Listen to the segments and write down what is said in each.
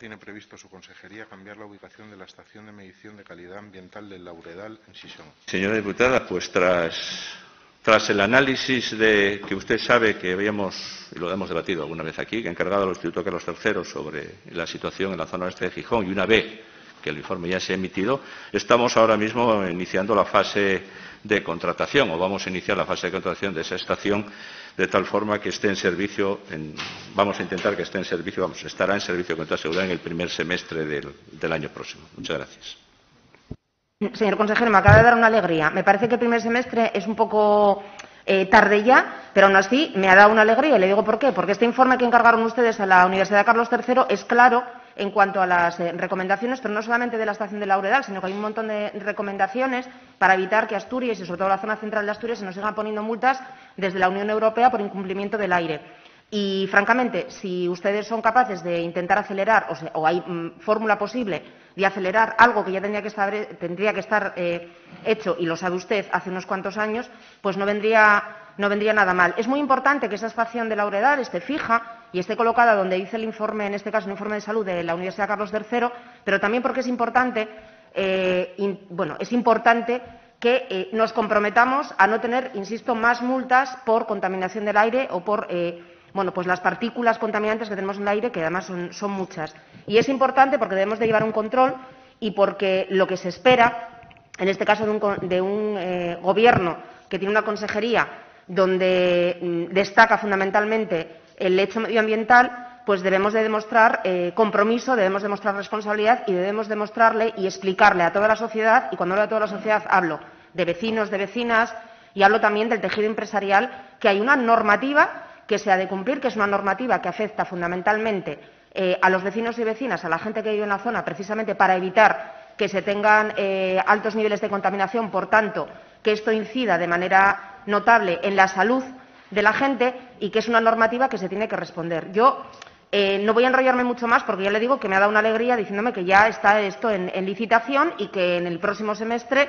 tiene previsto su consejería cambiar la ubicación de la estación de medición de calidad ambiental del Lauredal en Sison? Señora diputada, pues tras, tras el análisis de que usted sabe que habíamos, y lo hemos debatido alguna vez aquí, que ha encargado al Instituto Carlos III sobre la situación en la zona oeste de Gijón y una vez que el informe ya se ha emitido, estamos ahora mismo iniciando la fase de contratación o vamos a iniciar la fase de contratación de esa estación de tal forma que esté en servicio, vamos a intentar que esté en servicio, vamos, estará en servicio con toda seguridad en el primer semestre del, año próximo. Muchas gracias. Señor consejero, me acaba de dar una alegría. Me parece que el primer semestre es un poco eh, tarde ya, pero aún así me ha dado una alegría. Y le digo por qué. Porque este informe que encargaron ustedes a la Universidad Carlos III es claro en cuanto a las eh, recomendaciones, pero no solamente de la estación de Lauredal, sino que hay un montón de recomendaciones para evitar que Asturias y sobre todo la zona central de Asturias se nos sigan poniendo multas desde la Unión Europea por incumplimiento del aire. Y, francamente, si ustedes son capaces de intentar acelerar, o, hay mm, fórmula posible de acelerar algo que ya tendría que estar, tendría que estar eh, hecho, y lo sabe usted, hace unos cuantos años, pues no vendría, no vendría nada mal. Es muy importante que esa estación de Lauredal esté fija y esté colocada donde dice el informe, en este caso el informe de salud de la Universidad Carlos III, pero también porque es importante, eh, bueno, es importante que eh, nos comprometamos a no tener, insisto, más multas por contaminación del aire o por eh, bueno, pues las partículas contaminantes que tenemos en el aire, que además son, muchas. Y es importante porque debemos de llevar un control y porque lo que se espera, en este caso de un, de un Gobierno que tiene una consejería donde mm, destaca fundamentalmente el hecho medioambiental, pues debemos de demostrar eh, compromiso, debemos demostrar responsabilidad y debemos demostrarle y explicarle a toda la sociedad, y cuando hablo de toda la sociedad hablo de vecinos, de vecinas y hablo también del tejido empresarial, que hay una normativa que se ha de cumplir, que es una normativa que afecta fundamentalmente eh, a los vecinos y vecinas, a la gente que vive en la zona, precisamente para evitar que se tengan eh, altos niveles de contaminación, por tanto, que esto incida de manera notable en la salud de la gente y que es una normativa que se tiene que responder. Yo eh, no voy a enrollarme mucho más porque ya le digo que me ha dado una alegría diciéndome que ya está esto en, licitación y que en el próximo semestre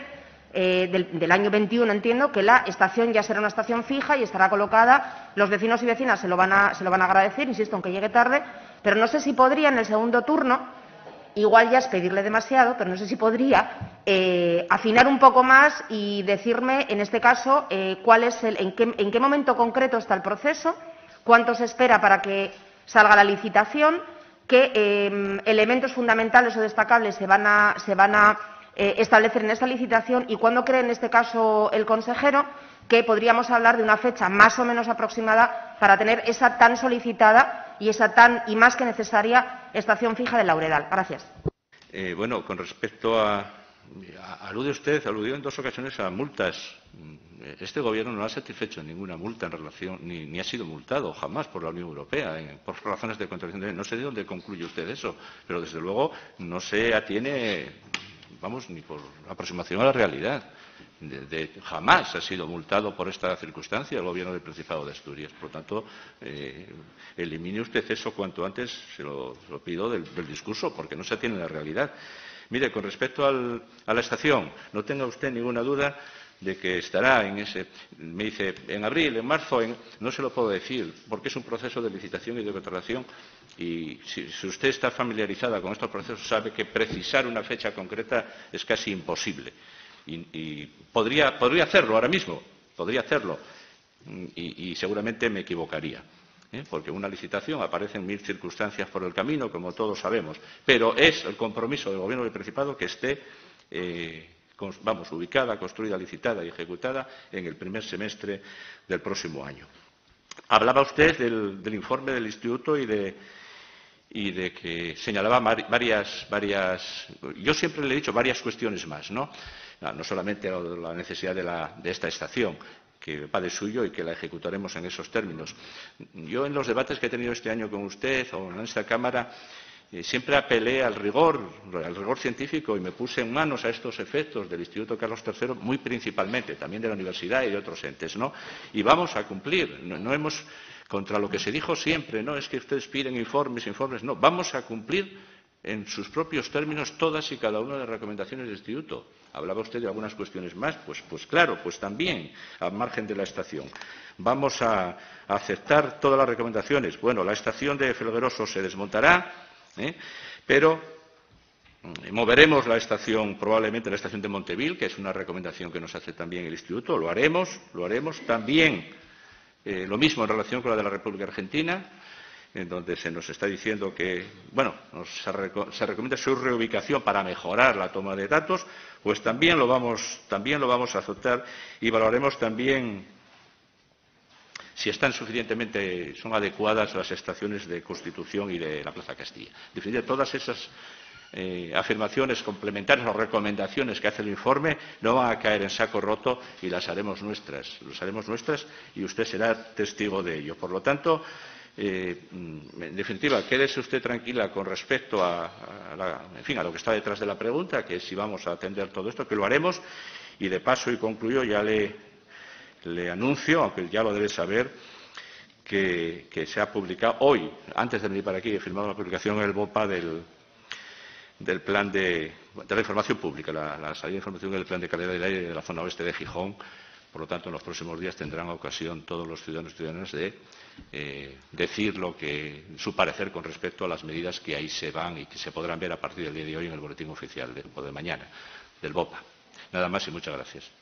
eh, del, año 21 entiendo que la estación ya será una estación fija y estará colocada. Los vecinos y vecinas se lo van a, se lo van a agradecer, insisto, aunque llegue tarde, pero no sé si podría en el segundo turno igual ya es pedirle demasiado, pero no sé si podría eh, afinar un poco más y decirme, en este caso, eh, cuál es el, en, qué, momento concreto está el proceso, cuánto se espera para que salga la licitación, qué em, elementos fundamentales o destacables se van a, se van a eh, establecer en esta licitación y cuándo cree, en este caso, el consejero que podríamos hablar de una fecha más o menos aproximada para tener esa tan solicitada y esa tan y más que necesaria estación fija de Lauredal. Gracias. Eh, bueno, con respecto a, Alude usted, aludió en dos ocasiones a multas. Este Gobierno no ha satisfecho ninguna multa en relación, ni, ha sido multado jamás por la Unión Europea por razones de contratación. No sé de dónde concluye usted eso, pero desde luego no se atiene, vamos, ni por aproximación a la realidad jamás ha sido multado por esta circunstancia el Gobierno del Principado de Asturias. Por tanto, eh, elimine usted eso cuanto antes, se lo, pido, del, discurso, porque no se atiene a la realidad. Mire, con respecto a la estación, no tenga usted ninguna duda de que estará en ese, me dice, en abril, en marzo, no se lo puedo decir, porque es un proceso de licitación y de contratación y si, usted está familiarizada con estos procesos sabe que precisar una fecha concreta es casi imposible y, podría, hacerlo ahora mismo, podría hacerlo, y, seguramente me equivocaría. ¿eh? porque una licitación aparecen mil circunstancias por el camino, como todos sabemos, pero es el compromiso del Gobierno del Principado que esté, eh, vamos, ubicada, construida, licitada y ejecutada en el primer semestre del próximo año. Hablaba usted del, informe del Instituto y de, y de que señalaba varias, varias, yo siempre le he dicho varias cuestiones más, ¿no? no solamente la necesidad de, esta estación, que va de suyo y que la ejecutaremos en esos términos. Yo en los debates que he tenido este año con usted o en esta Cámara siempre apelé al rigor, al rigor científico y me puse en manos a estos efectos del Instituto Carlos III, muy principalmente, también de la universidad y de otros entes. Y vamos a cumplir. No, hemos, contra lo que se dijo siempre, no es que ustedes piden informes, informes, no, vamos a cumplir en sus propios términos todas y cada una de las recomendaciones del Instituto. Hablaba usted de algunas cuestiones más, pues, pues claro, pues también, al margen de la estación. Vamos a, aceptar todas las recomendaciones. Bueno, la estación de Felgueroso se desmontará, ¿eh? Pero mm, moveremos la estación, probablemente la estación de Monteville, que es una recomendación que nos hace también el Instituto. Lo haremos, lo haremos. También eh, lo mismo en relación con la de la República Argentina en donde se nos está diciendo que, bueno, se, recomienda su reubicación para mejorar la toma de datos, pues también lo vamos, también lo vamos a aceptar y valoraremos también si están suficientemente, son adecuadas las estaciones de Constitución y de la Plaza Castilla. En todas esas eh, afirmaciones complementarias o recomendaciones que hace el informe no van a caer en saco roto y las haremos nuestras, las haremos nuestras y usted será testigo de ello. Por lo tanto, eh, en definitiva, quédese usted tranquila con respecto a, lo que está detrás de la pregunta, que si vamos a atender todo esto, que lo haremos. Y de paso, y concluyo, ya le, anuncio, aunque ya lo debe saber, que, se ha publicado hoy, antes de venir para aquí, he firmado la publicación en el BOPA del, plan de, la información pública, la, salida de información del plan de calidad del aire de la zona oeste de Gijón por lo tanto, en los próximos días tendrán ocasión todos los ciudadanos y ciudadanas de eh, decir lo que, su parecer con respecto a las medidas que ahí se van y que se podrán ver a partir del día de hoy en el boletín oficial o de mañana del BOPA. Nada más y muchas gracias.